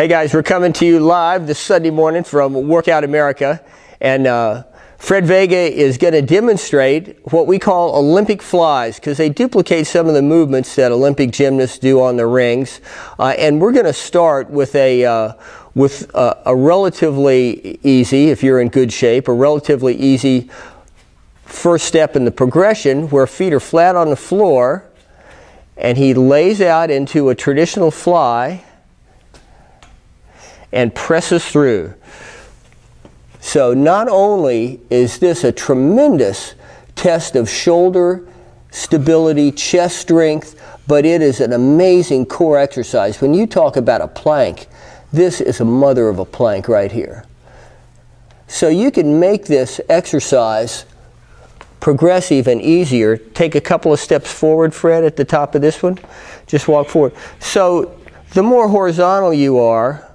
Hey guys, we're coming to you live this Sunday morning from Workout America, and uh, Fred Vega is going to demonstrate what we call Olympic flies because they duplicate some of the movements that Olympic gymnasts do on the rings. Uh, and we're going to start with a uh, with a, a relatively easy, if you're in good shape, a relatively easy first step in the progression where feet are flat on the floor and he lays out into a traditional fly and presses through. So not only is this a tremendous test of shoulder stability, chest strength, but it is an amazing core exercise. When you talk about a plank, this is a mother of a plank right here. So you can make this exercise progressive and easier. Take a couple of steps forward, Fred, at the top of this one. Just walk forward. So the more horizontal you are,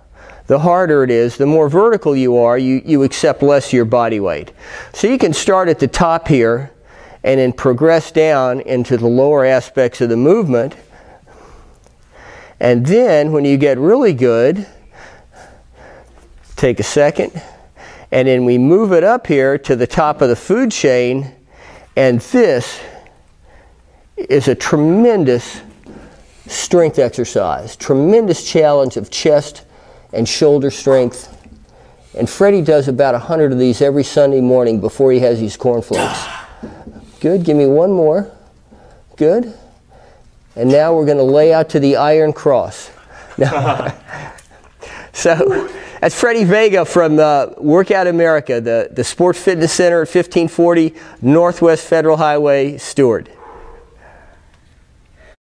the harder it is, the more vertical you are, you, you accept less of your body weight. So you can start at the top here and then progress down into the lower aspects of the movement. And then when you get really good, take a second, and then we move it up here to the top of the food chain, and this is a tremendous strength exercise, tremendous challenge of chest and shoulder strength. And Freddy does about 100 of these every Sunday morning before he has these cornflakes. Good, give me one more. Good. And now we're going to lay out to the iron cross. So that's Freddy Vega from uh, Workout America, the, the Sport Fitness Center at 1540 Northwest Federal Highway, Stuart.